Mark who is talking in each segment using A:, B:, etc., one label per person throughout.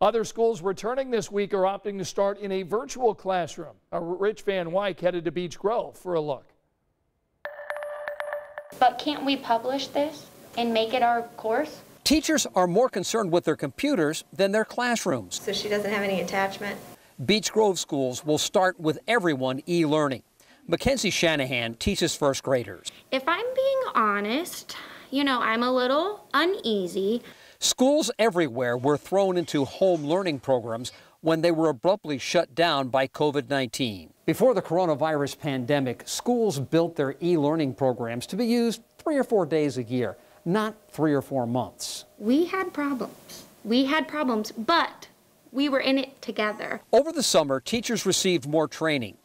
A: Other schools returning this week are opting to start in a virtual classroom. A Rich Van Wyk headed to Beech Grove for a look.
B: But can't we publish this and make it our course?
C: Teachers are more concerned with their computers than their classrooms.
D: So she doesn't have any attachment.
C: Beech Grove schools will start with everyone e-learning. Mackenzie Shanahan teaches first graders.
B: If I'm being honest, you know, I'm a little uneasy.
C: Schools everywhere were thrown into home learning programs when they were abruptly shut down by COVID 19. Before the coronavirus pandemic, schools built their e learning programs to be used three or four days a year, not three or four months.
B: We had problems. We had problems, but we were in it together.
C: Over the summer, teachers received more training.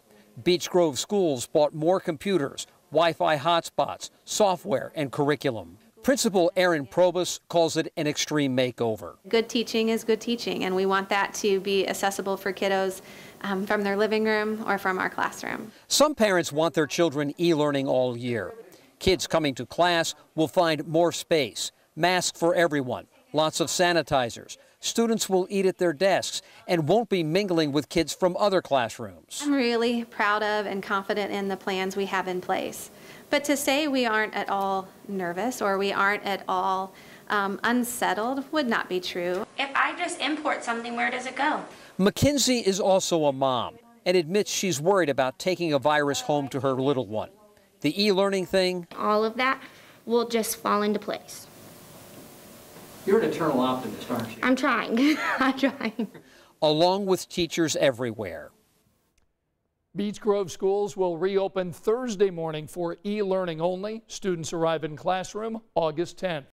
C: Beech Grove schools bought more computers, Wi Fi hotspots, software, and curriculum. Principal Erin Probus calls it an extreme makeover.
E: Good teaching is good teaching, and we want that to be accessible for kiddos um, from their living room or from our classroom.
C: Some parents want their children e learning all year. Kids coming to class will find more space, masks for everyone, lots of sanitizers. Students will eat at their desks and won't be mingling with kids from other classrooms.
E: I'm really proud of and confident in the plans we have in place. But to say we aren't at all nervous or we aren't at all um, unsettled would not be true.
B: If I just import something, where does it go?
C: Mackenzie is also a mom and admits she's worried about taking a virus home to her little one. The e-learning thing?
B: All of that will just fall into place.
C: You're an eternal optimist, aren't you?
B: I'm trying. I'm trying.
C: Along with teachers everywhere.
A: Beech Grove schools will reopen Thursday morning for e-learning only. Students arrive in classroom August 10th.